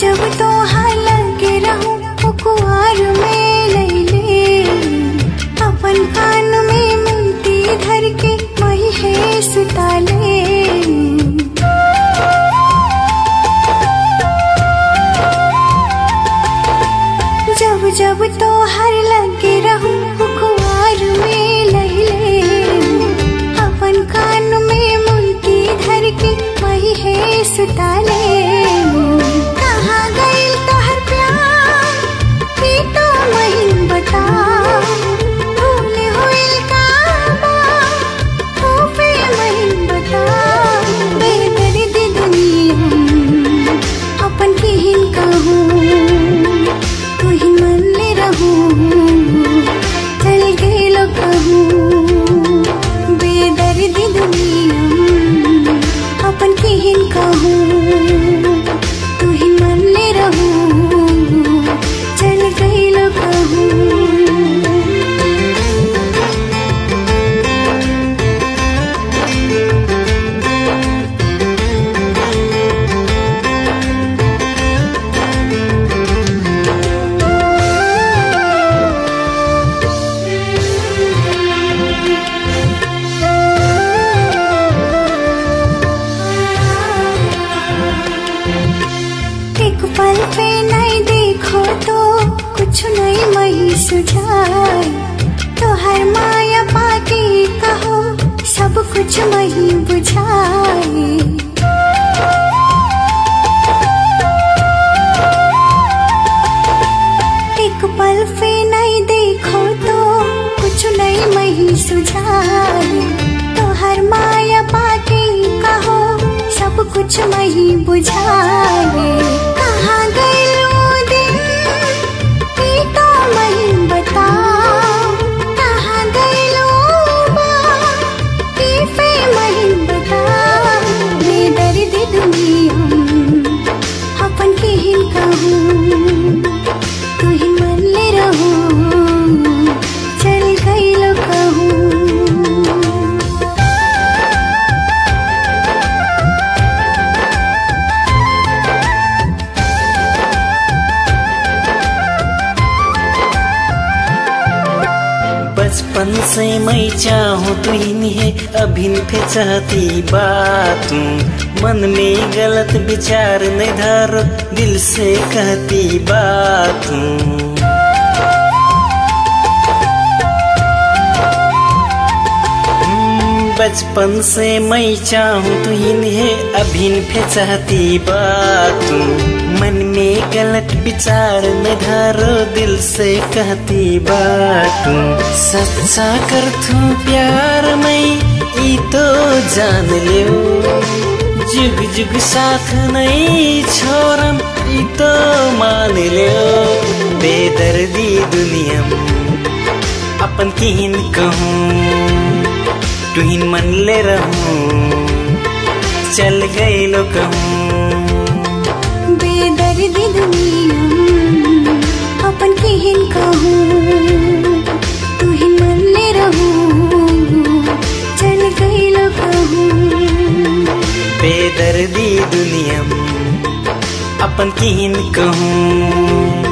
जब तो हालग रहूँ, पुकुआर में अपन कान में मिलती धर के वही है सुताले जब जब तो हर रहूँ में अपन कान में मुल्की धर के वही है सुताले केहन तू ही मन ले रहूँ चल गई एक कुछ नहीं मही सुझाए तो हर माया पाके कहो सब कुछ मही बुझाए। बचपन से मैं चाहूँ तू इन्हें अभिन पे चाहती बात। मन में गलत विचार नहीं धारो, दिल से कहती बात। बचपन से मैं चाहूँ तू ही है अभिन पे चाहती बात। मन में गलत विचार न धरो दिल से कहती बात। सच्चा कर तू प्यार मैं, ई तो जान लियो जुग जुग साथ नहीं छोड़म, ई तो मान लियो बेदर्दी दुनिया अपन किन कहूँ। तुहिन मन ले रहूँ चल गए लो कहूँ। बेदर्द दुनिया अपन केहन कहूँ तू ही मन ले रहूँ चल गइलो कहूँ। बेदर्दी दुनिया अपन किन कहूँ।